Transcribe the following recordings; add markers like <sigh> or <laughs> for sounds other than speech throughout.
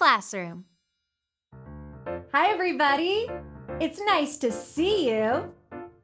classroom. Hi, everybody. It's nice to see you.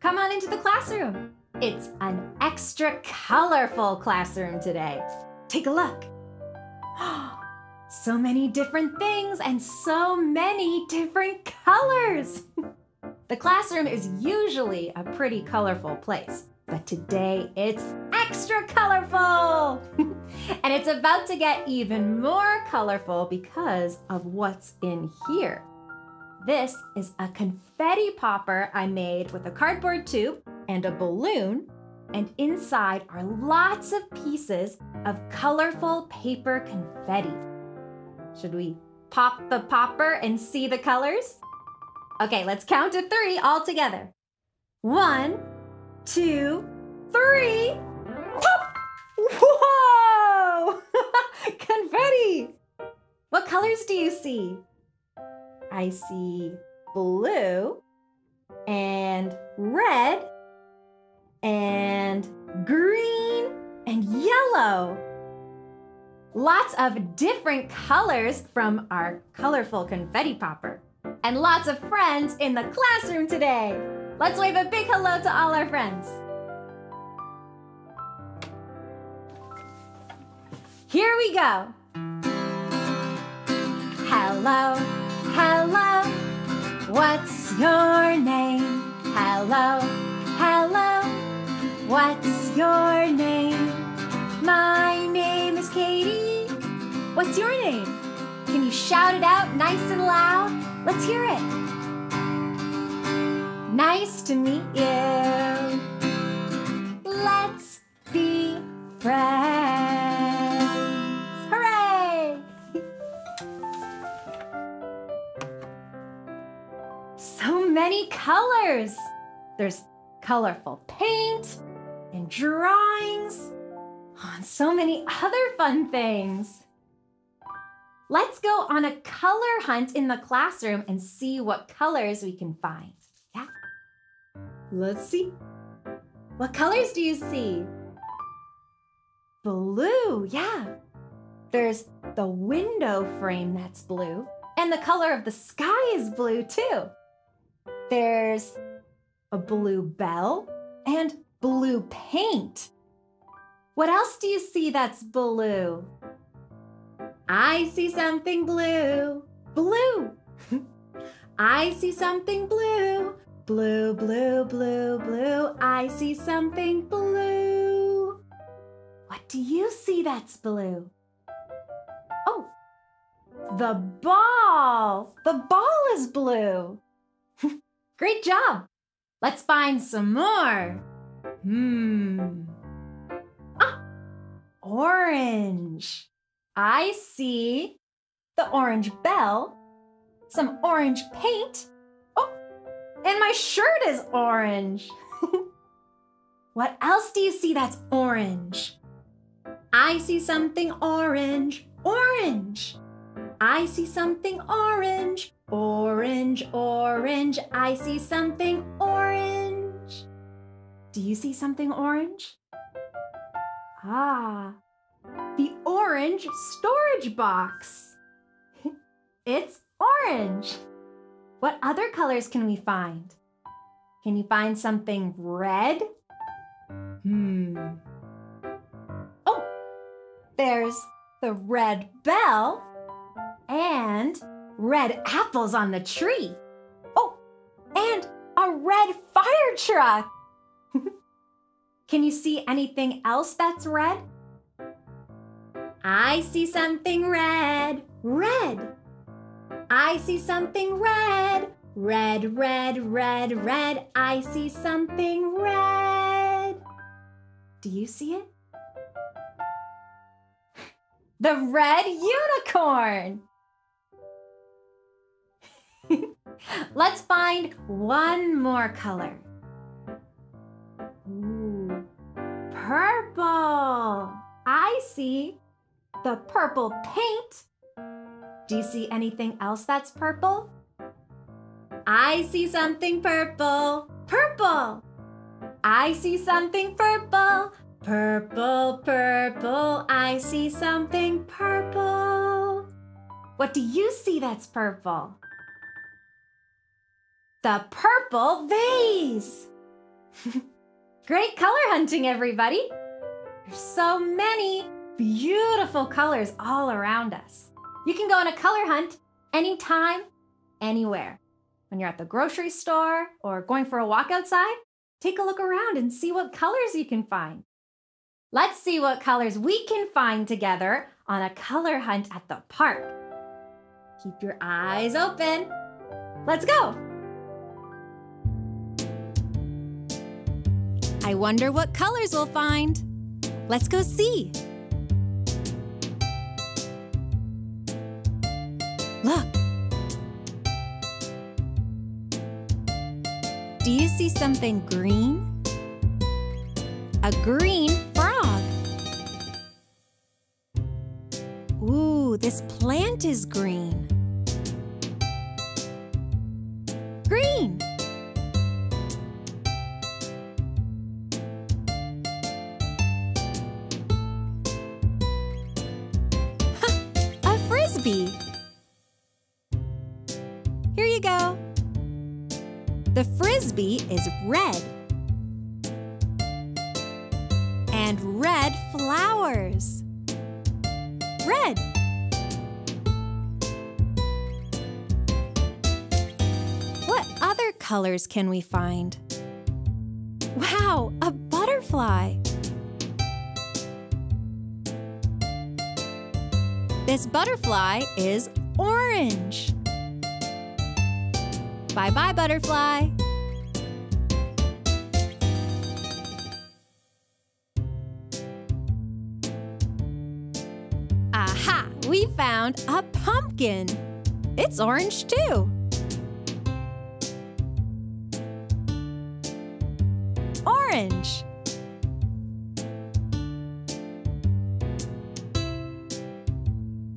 Come on into the classroom. It's an extra colorful classroom today. Take a look. <gasps> so many different things and so many different colors. <laughs> the classroom is usually a pretty colorful place, but today it's extra colorful. <laughs> and it's about to get even more colorful because of what's in here. This is a confetti popper I made with a cardboard tube and a balloon, and inside are lots of pieces of colorful paper confetti. Should we pop the popper and see the colors? Okay, let's count to three all together. One, two, three. Whoa! <laughs> confetti! What colors do you see? I see blue and red and green and yellow. Lots of different colors from our colorful confetti popper. And lots of friends in the classroom today. Let's wave a big hello to all our friends. Here we go. Hello, hello, what's your name? Hello, hello, what's your name? My name is Caitie. What's your name? Can you shout it out nice and loud? Let's hear it. Nice to meet you. Colors. There's colorful paint and drawings. And so many <laughs> other fun things. Let's go on a color hunt in the classroom and see what colors we can find. Yeah? Let's see. What colors do you see? Blue, yeah. There's the window frame that's blue, and the color of the sky is blue too. There's a blue bell and blue paint. What else do you see that's blue? I see something blue. Blue. <laughs> I see something blue. Blue, blue, blue, blue. I see something blue. What do you see that's blue? Oh, the ball. The ball is blue. <laughs> Great job. Let's find some more. Hmm. Ah, orange. I see the orange bell, some orange paint. Oh, and my shirt is orange. <laughs> what else do you see that's orange? I see something orange, orange. I see something orange, orange, orange. I see something orange. Do you see something orange? Ah, the orange storage box. <laughs> it's orange. What other colors can we find? Can you find something red? Hmm. Oh, there's the red bell and red apples on the tree. Oh, and a red fire truck. <laughs> Can you see anything else that's red? I see something red, red. I see something red, red, red, red, red. I see something red. Do you see it? <laughs> The red unicorn. Let's find one more color. Ooh, purple. I see the purple paint. Do you see anything else that's purple? I see something purple. Purple. I see something purple. Purple, purple. I see something purple. What do you see that's purple? The purple vase! <laughs> Great color hunting, everybody! There's so many beautiful colors all around us. You can go on a color hunt anytime, anywhere. When you're at the grocery store or going for a walk outside, take a look around and see what colors you can find. Let's see what colors we can find together on a color hunt at the park. Keep your eyes open. Let's go! I wonder what colors we'll find. Let's go see. Look. Do you see something green? A green frog. Ooh, this plant is green. Red. And red flowers. Red. What other colors can we find? Wow, a butterfly. This butterfly is orange. Bye bye, butterfly. Found a pumpkin. It's orange too. Orange.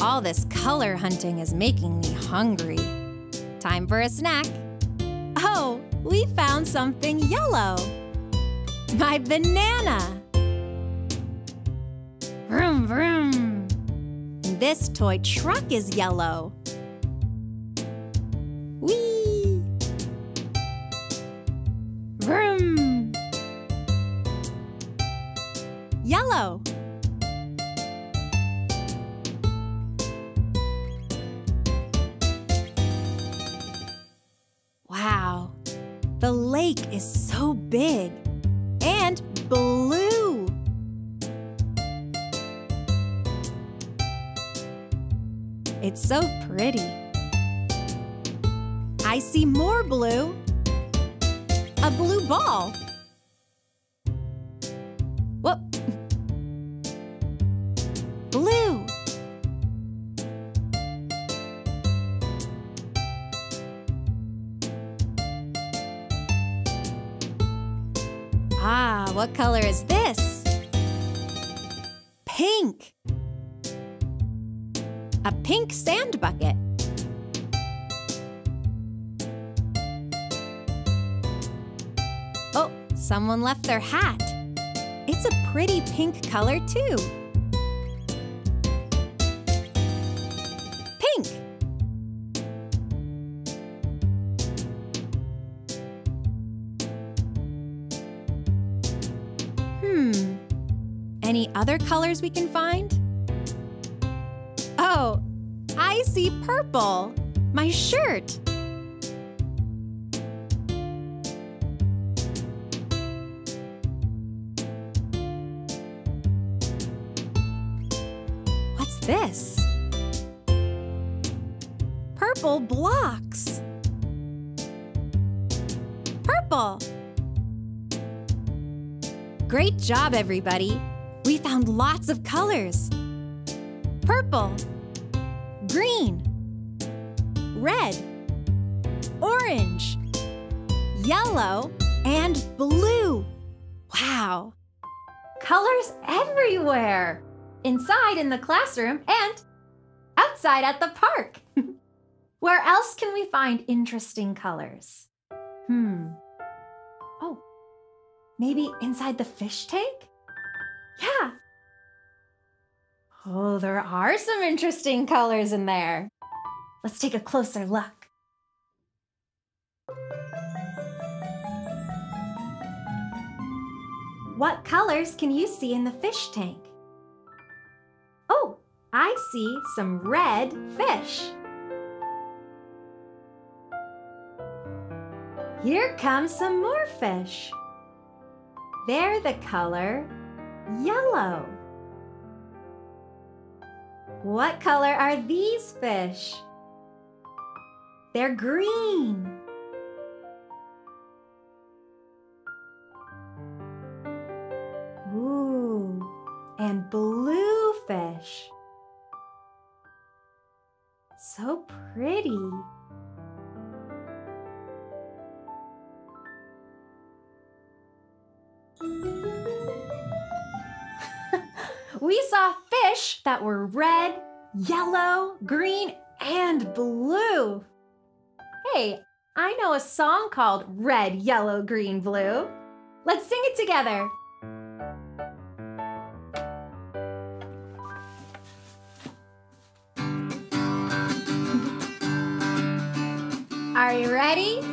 All this color hunting is making me hungry. Time for a snack. Oh, we found something yellow. My banana. Vroom, vroom. This toy truck is yellow. Whee! Vroom. Yellow. Wow, the lake is so big and blue. It's so pretty. I see more blue. A blue ball. Whoop. Blue. Ah, what color is this? A pink sand bucket. Oh, someone left their hat. It's a pretty pink color, too. Pink. Hmm. Any other colors we can find? I see purple. My shirt. What's this? Purple blocks. Purple. Great job, everybody. We found lots of colors. Purple, green, red, orange, yellow, and blue. Wow. Colors everywhere. Inside in the classroom and outside at the park. <laughs> Where else can we find interesting colors? Hmm. Oh, maybe inside the fish tank? Yeah. Oh, there are some interesting colors in there. Let's take a closer look. What colors can you see in the fish tank? Oh, I see some red fish. Here comes some more fish. They're the color yellow. What color are these fish? They're green. Ooh, and blue fish. So pretty. <laughs> we saw fish that were red, yellow, green, and blue. Hey, I know a song called Red, Yellow, Green, Blue. Let's sing it together. Are you ready?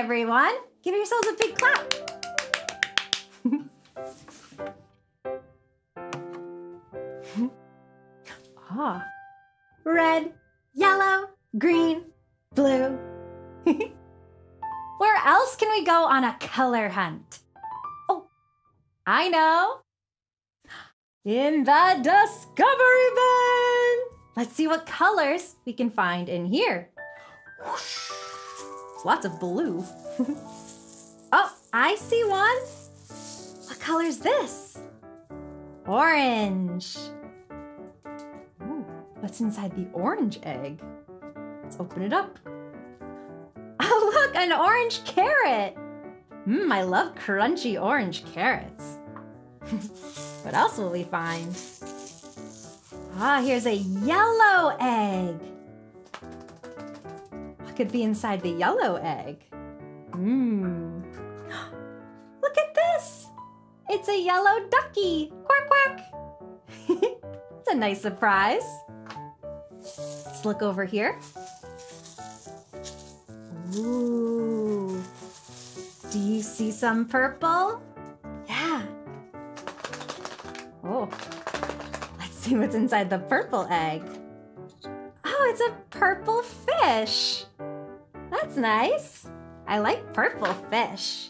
Everyone. Give yourselves a big clap. <laughs> ah. Red, yellow, green, blue. <laughs> Where else can we go on a color hunt? Oh, I know. In the Discovery Bin! Let's see what colors we can find in here. Whoosh. Lots of blue. <laughs> oh, I see one. What color is this? Orange. Ooh, what's inside the orange egg? Let's open it up. <laughs> Oh, look, an orange carrot. Mmm, I love crunchy orange carrots. <laughs> what else will we find? Ah, here's a yellow egg. Could be inside the yellow egg? Mmm. <gasps> Look at this. It's a yellow ducky. Quack, quack. <laughs> it's a nice surprise. Let's look over here. Ooh. Do you see some purple? Yeah. Oh. Let's see what's inside the purple egg. Oh, it's a purple fish. That's nice. I like purple fish.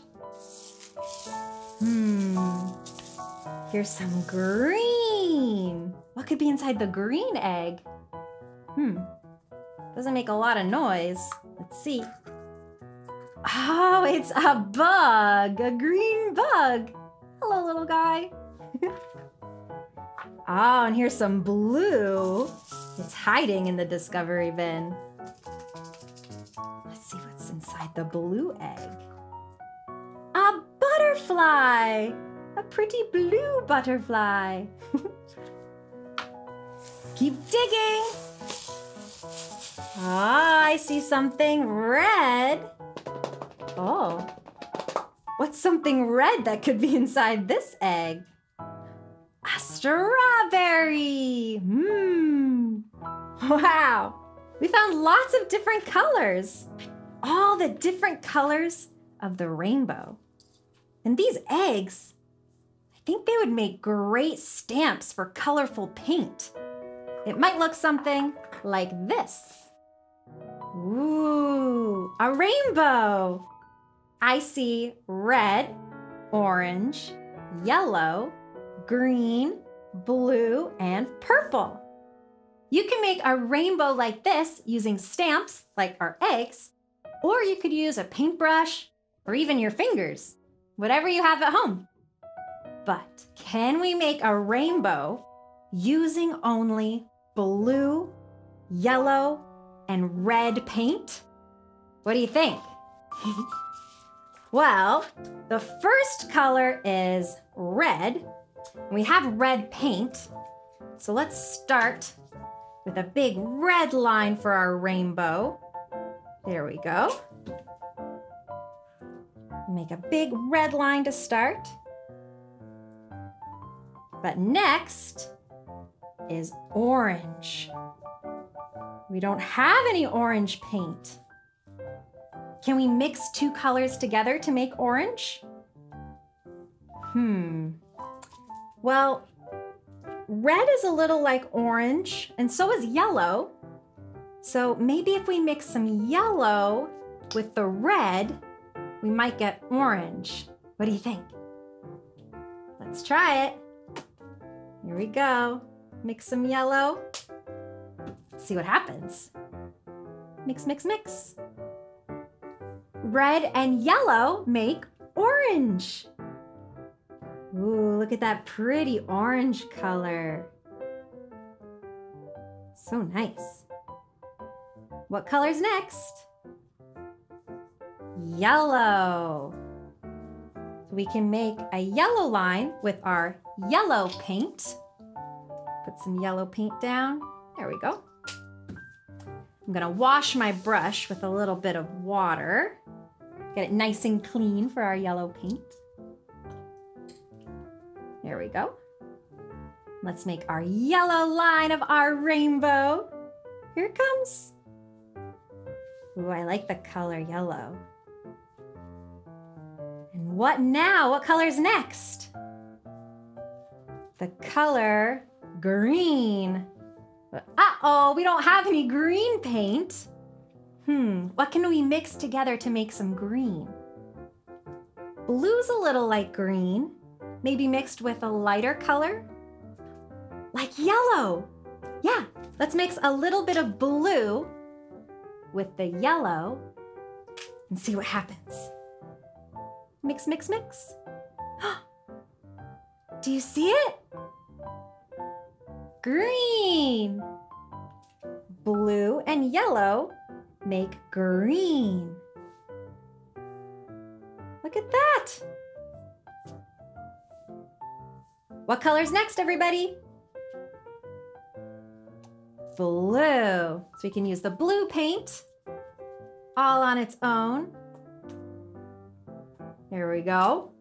Hmm. Here's some green. What could be inside the green egg? Hmm. Doesn't make a lot of noise. Let's see. Oh, it's a bug, a green bug. Hello, little guy. oh, <laughs> and here's some blue. It's hiding in the discovery bin. The blue egg. A butterfly! A pretty blue butterfly. <laughs> Keep digging. Ah, I see something red. Oh, what's something red that could be inside this egg? A strawberry. Mmm. Wow. We found lots of different colors. All the different colors of the rainbow. And these eggs, I think they would make great stamps for colorful paint. It might look something like this. Ooh, a rainbow. I see red, orange, yellow, green, blue, and purple. You can make a rainbow like this using stamps, like our eggs, or you could use a paintbrush or even your fingers, whatever you have at home. But can we make a rainbow using only blue, yellow, and red paint? What do you think? <laughs> well, the first color is red. We have red paint. So let's start with a big red line for our rainbow. There we go. Make a big red line to start. But next is orange. We don't have any orange paint. Can we mix two colors together to make orange? Hmm. Well, red is a little like orange, and so is yellow. So maybe if we mix some yellow with the red, we might get orange. What do you think? Let's try it. Here we go. Mix some yellow. See what happens. Mix, mix, mix. Red and yellow make orange. Ooh, look at that pretty orange color. So nice. What color's next? Yellow. We can make a yellow line with our yellow paint. Put some yellow paint down. There we go. I'm gonna wash my brush with a little bit of water. Get it nice and clean for our yellow paint. There we go. Let's make our yellow line of our rainbow. Here it comes. Ooh, I like the color yellow. And what now? What color's next? The color green. Uh-oh, we don't have any green paint. Hmm, what can we mix together to make some green? Blue's a little like green, maybe mixed with a lighter color. Like yellow. Yeah, let's mix a little bit of blue with the yellow and see what happens. Mix, mix, mix. <gasps> Do you see it? Green. Blue and yellow make green. Look at that. What color's next, everybody? Blue. So we can use the blue paint all on its own. Here we go.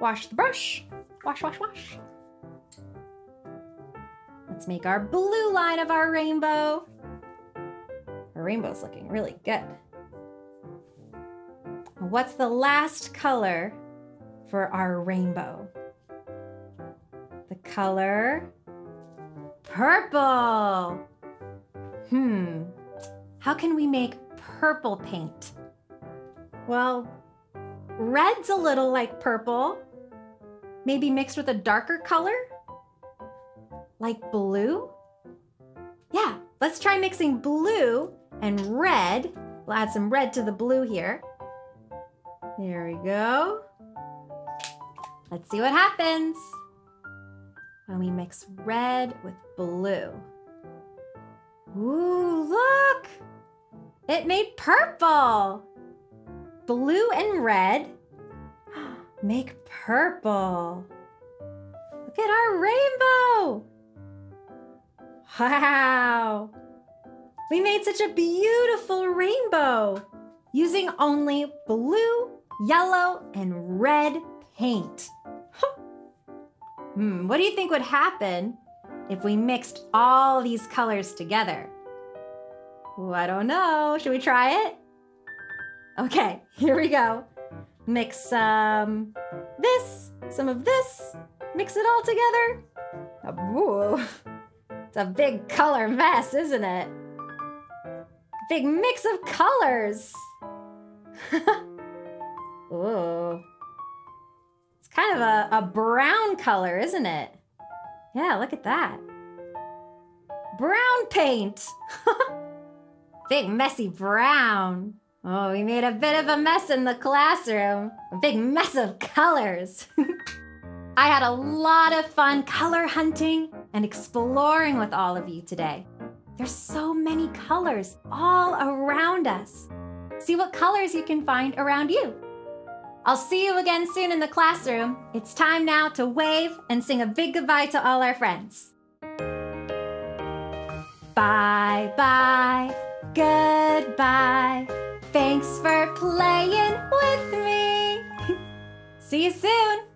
Wash the brush. Wash, wash, wash. Let's make our blue line of our rainbow. Our rainbow's looking really good. What's the last color for our rainbow? The color purple. Hmm, how can we make purple paint? Well, red's a little like purple, maybe mixed with a darker color, like blue. Yeah, let's try mixing blue and red. We'll add some red to the blue here. There we go. Let's see what happens when we mix red with blue. Ooh, look! It made purple! Blue and red <gasps> make purple. Look at our rainbow! Wow! We made such a beautiful rainbow using only blue, yellow, and red paint. Hmm, what do you think would happen if we mixed all these colors together? I don't know. Should we try it? Okay, <laughs> here we go. Mix some this, some of this, mix it all together. Ooh, <laughs> it's a big color mess, isn't it? Big mix of colors. <laughs> kind of a, a brown color, isn't it? Yeah, look at that. Brown paint. <laughs> big messy brown. Oh, we made a bit of a mess in the classroom. A big mess of colors. <laughs> I had a lot of fun color hunting and exploring with all of you today. There's so many colors all around us. See what colors you can find around you. I'll see you again soon in the classroom. It's time now to wave and sing a big goodbye to all our friends. Bye bye, goodbye. Thanks for playing with me. <laughs> see you soon.